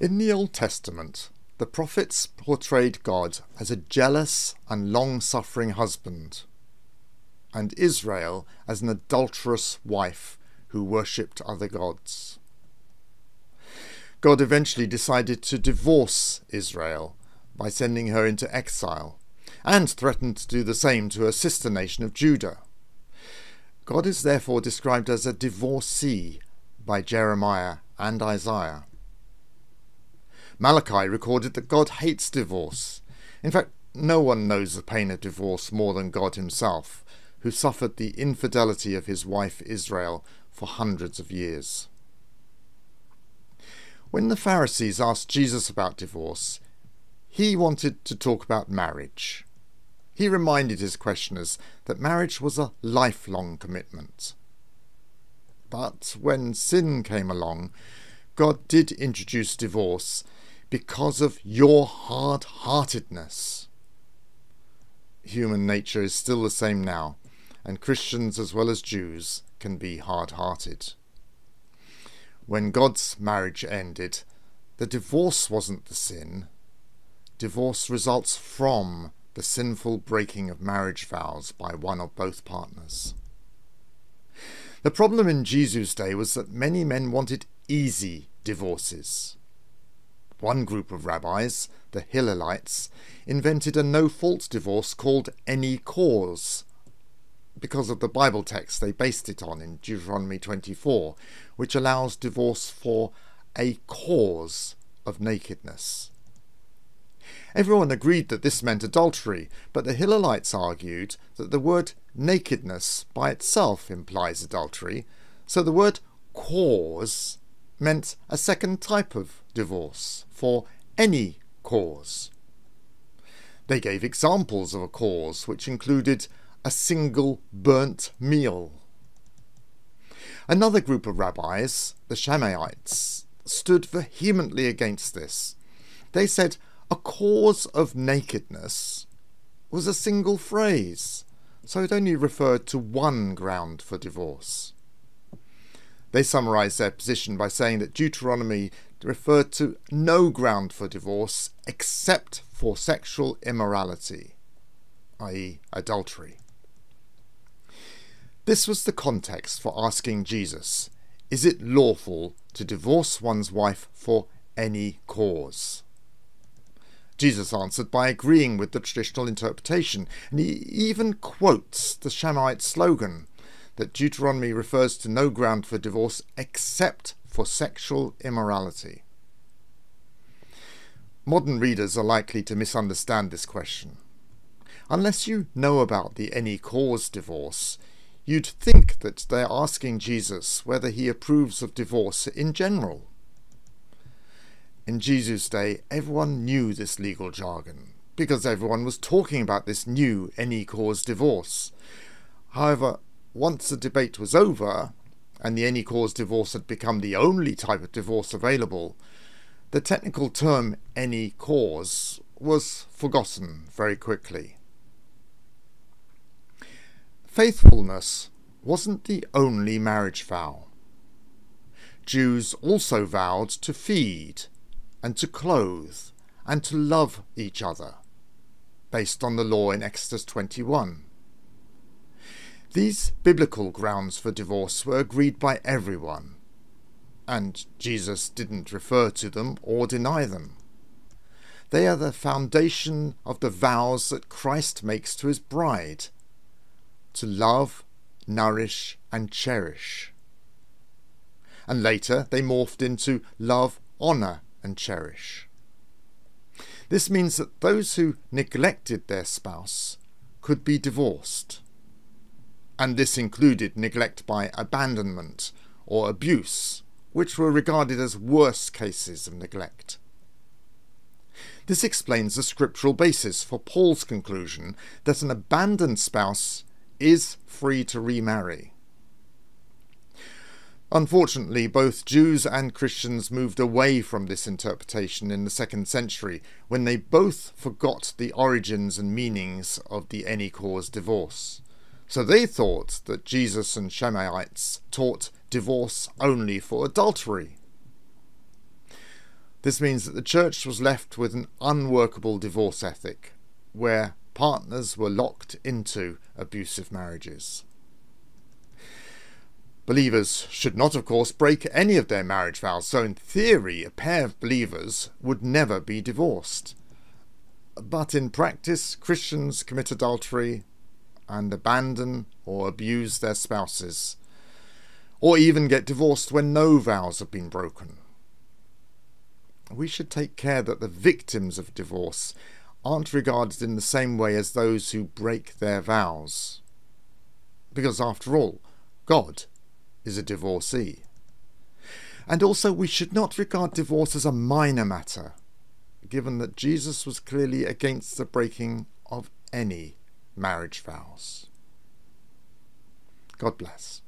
In the Old Testament, the prophets portrayed God as a jealous and long suffering husband, and Israel as an adulterous wife who worshipped other gods. God eventually decided to divorce Israel by sending her into exile, and threatened to do the same to her sister nation of Judah. God is therefore described as a divorcee by Jeremiah and Isaiah. Malachi recorded that God hates divorce. In fact, no one knows the pain of divorce more than God himself, who suffered the infidelity of his wife Israel for hundreds of years. When the Pharisees asked Jesus about divorce, he wanted to talk about marriage. He reminded his questioners that marriage was a lifelong commitment. But when sin came along, God did introduce divorce because of your hard heartedness. Human nature is still the same now, and Christians as well as Jews can be hard hearted. When God's marriage ended, the divorce wasn't the sin. Divorce results from the sinful breaking of marriage vows by one or both partners. The problem in Jesus' day was that many men wanted easy divorces. One group of rabbis, the Hillelites, invented a no fault divorce called any cause. Because of the Bible text they based it on in Deuteronomy 24, which allows divorce for a cause of nakedness. Everyone agreed that this meant adultery, but the Hillelites argued that the word nakedness by itself implies adultery, so the word cause meant a second type of divorce for any cause. They gave examples of a cause which included a single burnt meal. Another group of rabbis, the Shammaites, stood vehemently against this. They said a cause of nakedness was a single phrase, so it only referred to one ground for divorce. They summarized their position by saying that Deuteronomy referred to no ground for divorce except for sexual immorality, i.e., adultery. This was the context for asking Jesus, Is it lawful to divorce one's wife for any cause? Jesus answered by agreeing with the traditional interpretation, and he even quotes the Shammaite slogan that Deuteronomy refers to no ground for divorce except for sexual immorality. Modern readers are likely to misunderstand this question. Unless you know about the any cause divorce, you'd think that they're asking Jesus whether he approves of divorce in general. In Jesus' day, everyone knew this legal jargon because everyone was talking about this new any cause divorce. However, once the debate was over and the any cause divorce had become the only type of divorce available, the technical term any cause was forgotten very quickly. Faithfulness wasn't the only marriage vow. Jews also vowed to feed and to clothe and to love each other, based on the law in Exodus 21. These biblical grounds for divorce were agreed by everyone, and Jesus didn't refer to them or deny them. They are the foundation of the vows that Christ makes to his bride to love, nourish, and cherish. And later they morphed into love, honour, and cherish. This means that those who neglected their spouse could be divorced. And this included neglect by abandonment or abuse, which were regarded as worse cases of neglect. This explains the scriptural basis for Paul's conclusion that an abandoned spouse is free to remarry. Unfortunately, both Jews and Christians moved away from this interpretation in the second century when they both forgot the origins and meanings of the any cause divorce. So they thought that Jesus and Shammaites taught divorce only for adultery. This means that the church was left with an unworkable divorce ethic, where partners were locked into abusive marriages. Believers should not, of course, break any of their marriage vows, so in theory, a pair of believers would never be divorced. But in practice, Christians commit adultery and abandon or abuse their spouses, or even get divorced when no vows have been broken. We should take care that the victims of divorce aren't regarded in the same way as those who break their vows. Because after all, God is a divorcee. And also, we should not regard divorce as a minor matter, given that Jesus was clearly against the breaking of any marriage vows. God bless.